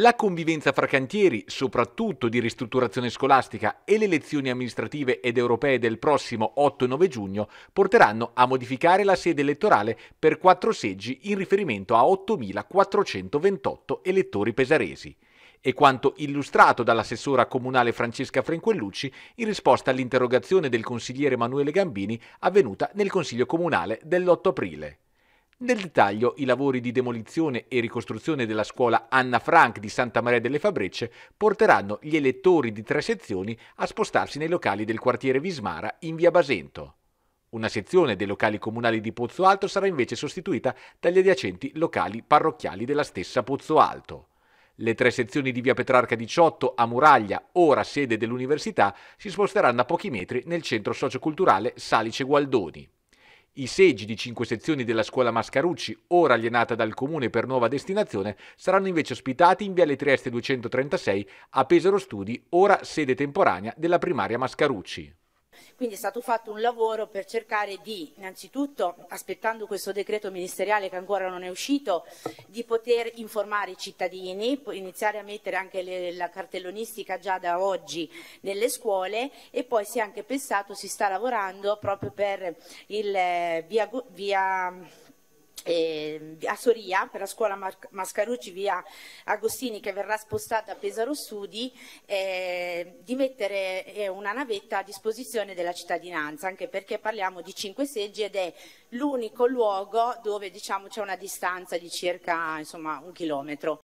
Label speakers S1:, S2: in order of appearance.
S1: La convivenza fra cantieri, soprattutto di ristrutturazione scolastica, e le elezioni amministrative ed europee del prossimo 8 e 9 giugno porteranno a modificare la sede elettorale per quattro seggi in riferimento a 8.428 elettori pesaresi e quanto illustrato dall'assessora comunale Francesca Frenquellucci in risposta all'interrogazione del consigliere Emanuele Gambini avvenuta nel Consiglio Comunale dell'8 aprile. Nel dettaglio, i lavori di demolizione e ricostruzione della scuola Anna Frank di Santa Maria delle Fabrecce porteranno gli elettori di tre sezioni a spostarsi nei locali del quartiere Vismara in via Basento. Una sezione dei locali comunali di Pozzo Alto sarà invece sostituita dagli adiacenti locali parrocchiali della stessa Pozzo Alto. Le tre sezioni di via Petrarca 18 a Muraglia, ora sede dell'università, si sposteranno a pochi metri nel centro socioculturale Salice Gualdoni. I seggi di cinque sezioni della scuola Mascarucci, ora alienata dal comune per nuova destinazione, saranno invece ospitati in Viale Trieste 236 a Pesaro Studi, ora sede temporanea della primaria Mascarucci.
S2: Quindi è stato fatto un lavoro per cercare di, innanzitutto, aspettando questo decreto ministeriale che ancora non è uscito, di poter informare i cittadini, iniziare a mettere anche le, la cartellonistica già da oggi nelle scuole e poi si è anche pensato, si sta lavorando proprio per il eh, via, via eh, a Soria per la scuola Mascarucci via Agostini che verrà spostata a Pesaro Studi eh, di mettere eh, una navetta a disposizione della cittadinanza anche perché parliamo di cinque seggi ed è l'unico luogo dove diciamo, c'è una distanza di circa insomma, un chilometro